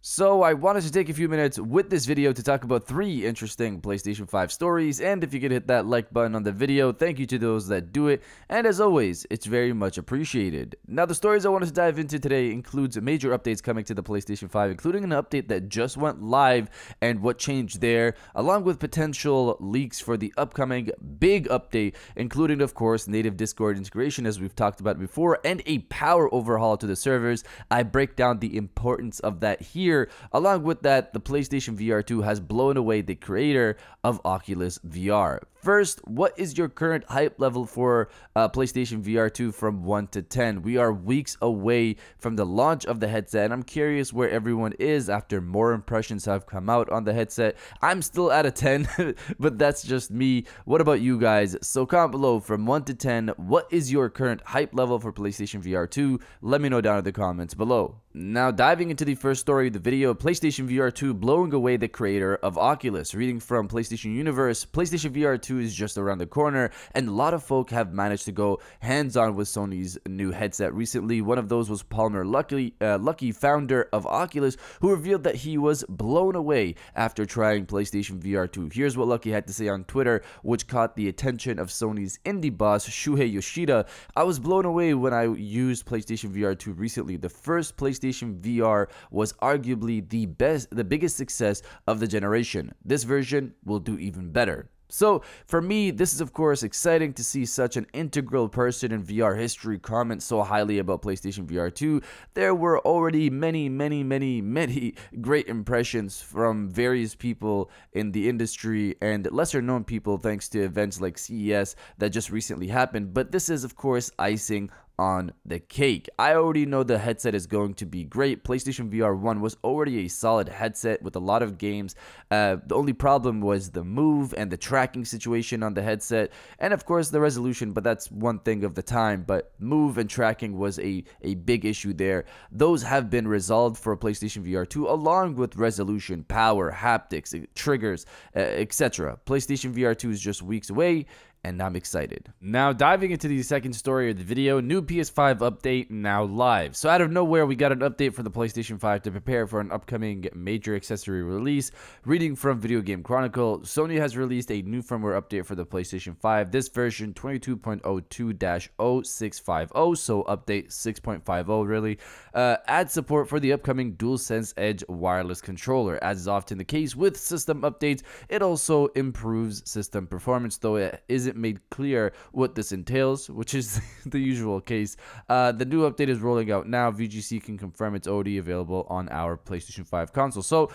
So I wanted to take a few minutes with this video to talk about three interesting PlayStation 5 stories and if you could hit that like button on the video, thank you to those that do it and as always, it's very much appreciated. Now the stories I wanted to dive into today includes major updates coming to the PlayStation 5 including an update that just went live and what changed there along with potential leaks for the upcoming big update including of course native Discord integration as we've talked about before and a power overhaul to the servers. I break down the importance of that here here. Along with that, the PlayStation VR 2 has blown away the creator of Oculus VR. First, what is your current hype level for uh, PlayStation VR 2 from 1 to 10? We are weeks away from the launch of the headset, and I'm curious where everyone is after more impressions have come out on the headset. I'm still at a 10, but that's just me. What about you guys? So comment below from 1 to 10, what is your current hype level for PlayStation VR 2? Let me know down in the comments below. Now, diving into the first story of the video, PlayStation VR 2 blowing away the creator of Oculus. Reading from PlayStation Universe, PlayStation VR 2 2 is just around the corner, and a lot of folk have managed to go hands on with Sony's new headset recently. One of those was Palmer Luckey, uh, Luckey, founder of Oculus, who revealed that he was blown away after trying PlayStation VR 2. Here's what Luckey had to say on Twitter, which caught the attention of Sony's indie boss, Shuhei Yoshida. I was blown away when I used PlayStation VR 2 recently. The first PlayStation VR was arguably the best, the biggest success of the generation. This version will do even better. So, for me, this is of course exciting to see such an integral person in VR history comment so highly about PlayStation VR 2. There were already many, many, many, many great impressions from various people in the industry and lesser known people thanks to events like CES that just recently happened, but this is of course icing on the cake. I already know the headset is going to be great. PlayStation VR 1 was already a solid headset with a lot of games. Uh, the only problem was the move and the tracking situation on the headset, and of course the resolution, but that's one thing of the time. But move and tracking was a, a big issue there. Those have been resolved for PlayStation VR 2, along with resolution, power, haptics, triggers, uh, etc. PlayStation VR 2 is just weeks away and I'm excited. Now, diving into the second story of the video, new PS5 update now live. So, out of nowhere, we got an update for the PlayStation 5 to prepare for an upcoming major accessory release. Reading from Video Game Chronicle, Sony has released a new firmware update for the PlayStation 5. This version 22.02-0650, so update 6.50 really, uh, adds support for the upcoming DualSense Edge wireless controller. As is often the case with system updates, it also improves system performance, though it is isn't made clear what this entails, which is the usual case. Uh, the new update is rolling out now. VGC can confirm it's already available on our PlayStation 5 console. So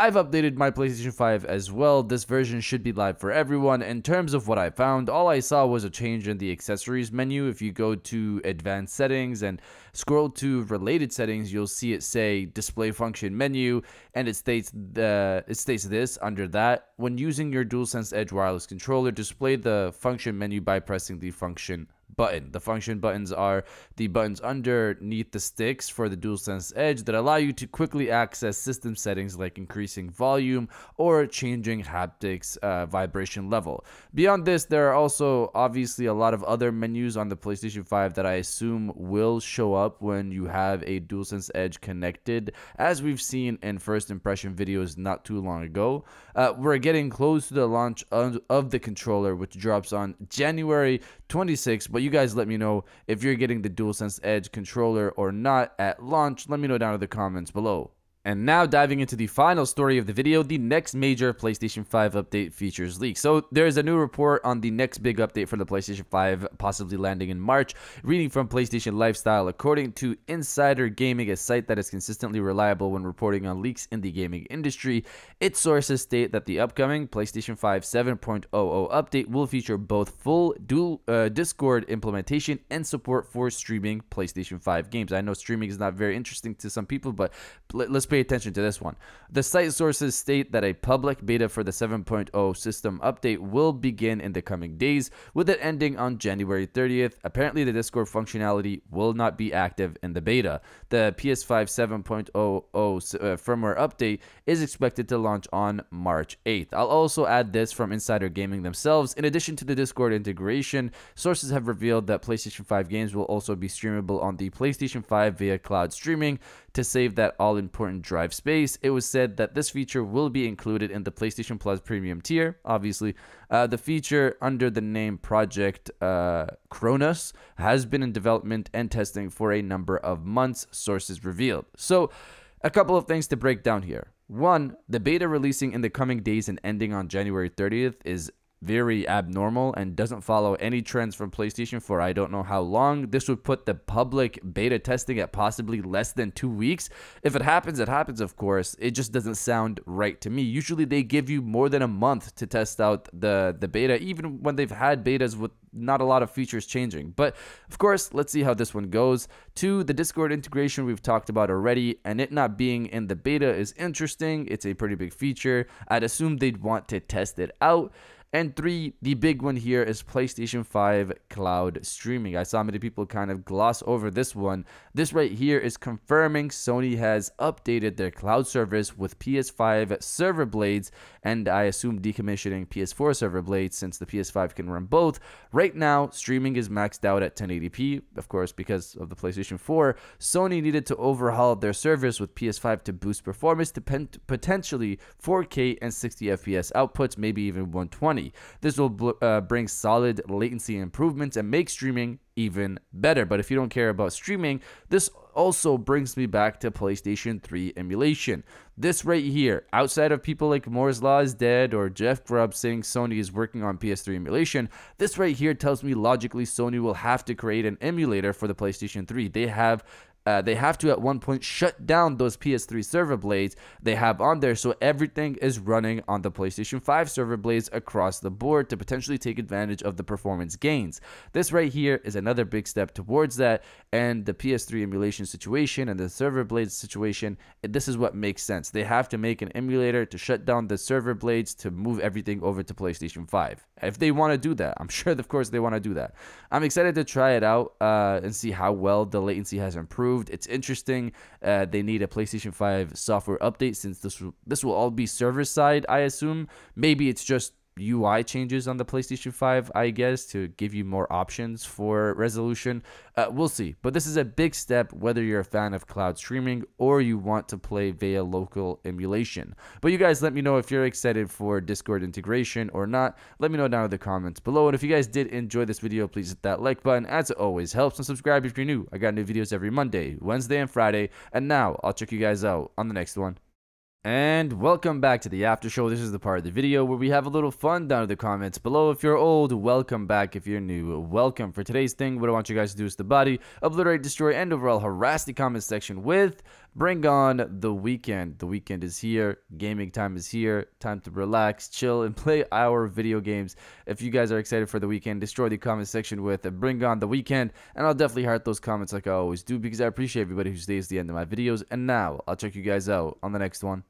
I've updated my PlayStation 5 as well. This version should be live for everyone. In terms of what I found, all I saw was a change in the accessories menu. If you go to advanced settings and scroll to related settings, you'll see it say display function menu and it states the it states this under that. When using your DualSense Edge wireless controller, display the function menu by pressing the function button. The function buttons are the buttons underneath the sticks for the DualSense Edge that allow you to quickly access system settings like increasing volume or changing haptics uh, vibration level. Beyond this, there are also obviously a lot of other menus on the PlayStation 5 that I assume will show up when you have a DualSense Edge connected, as we've seen in first impression videos not too long ago. Uh, we're getting close to the launch of, of the controller, which drops on January 26th, but you guys let me know if you're getting the DualSense Edge controller or not at launch. Let me know down in the comments below. And now diving into the final story of the video, the next major PlayStation 5 update features leak. So there's a new report on the next big update for the PlayStation 5 possibly landing in March. Reading from PlayStation Lifestyle, according to Insider Gaming, a site that is consistently reliable when reporting on leaks in the gaming industry, its sources state that the upcoming PlayStation 5 7.00 update will feature both full dual uh, Discord implementation and support for streaming PlayStation 5 games. I know streaming is not very interesting to some people, but let's pay attention to this one. The site sources state that a public beta for the 7.0 system update will begin in the coming days, with it ending on January 30th. Apparently, the Discord functionality will not be active in the beta. The PS5 7.00 uh, firmware update is expected to launch on March 8th. I'll also add this from Insider Gaming themselves. In addition to the Discord integration, sources have revealed that PlayStation 5 games will also be streamable on the PlayStation 5 via cloud streaming to save that all important Drive Space. It was said that this feature will be included in the PlayStation Plus Premium tier. Obviously, uh, the feature under the name Project uh, Cronus has been in development and testing for a number of months, sources revealed. So, a couple of things to break down here. One, the beta releasing in the coming days and ending on January 30th is very abnormal and doesn't follow any trends from PlayStation for I don't know how long. This would put the public beta testing at possibly less than two weeks. If it happens, it happens, of course. It just doesn't sound right to me. Usually they give you more than a month to test out the, the beta, even when they've had betas with not a lot of features changing. But of course, let's see how this one goes. Two, the Discord integration we've talked about already, and it not being in the beta is interesting. It's a pretty big feature. I'd assume they'd want to test it out. And three, the big one here is PlayStation 5 cloud streaming. I saw many people kind of gloss over this one. This right here is confirming Sony has updated their cloud service with PS5 server blades, and I assume decommissioning PS4 server blades since the PS5 can run both. Right now, streaming is maxed out at 1080p, of course, because of the PlayStation 4. Sony needed to overhaul their service with PS5 to boost performance to potentially 4K and 60 FPS outputs, maybe even 120. This will uh, bring solid latency improvements and make streaming even better. But if you don't care about streaming, this also brings me back to PlayStation 3 emulation. This right here, outside of people like Moore's Law is dead or Jeff Grubb saying Sony is working on PS3 emulation, this right here tells me logically Sony will have to create an emulator for the PlayStation 3. They have uh, they have to at one point shut down those PS3 server blades they have on there so everything is running on the PlayStation 5 server blades across the board to potentially take advantage of the performance gains. This right here is another big step towards that and the PS3 emulation situation and the server blades situation. This is what makes sense. They have to make an emulator to shut down the server blades to move everything over to PlayStation 5. If they want to do that, I'm sure of course they want to do that. I'm excited to try it out uh, and see how well the latency has improved improved. It's interesting. Uh, they need a PlayStation 5 software update since this this will all be server side, I assume. Maybe it's just UI changes on the PlayStation 5, I guess, to give you more options for resolution. Uh, we'll see. But this is a big step whether you're a fan of cloud streaming or you want to play via local emulation. But you guys let me know if you're excited for Discord integration or not. Let me know down in the comments below. And if you guys did enjoy this video, please hit that like button as always helps. And subscribe if you're new. I got new videos every Monday, Wednesday, and Friday. And now I'll check you guys out on the next one. And welcome back to the after show. This is the part of the video where we have a little fun down in the comments below. If you're old, welcome back. If you're new, welcome. For today's thing, what I want you guys to do is the body, obliterate, destroy, and overall harass the comment section with bring on the weekend. The weekend is here. Gaming time is here. Time to relax, chill, and play our video games. If you guys are excited for the weekend, destroy the comment section with bring on the weekend. And I'll definitely heart those comments like I always do because I appreciate everybody who stays the end of my videos. And now I'll check you guys out on the next one.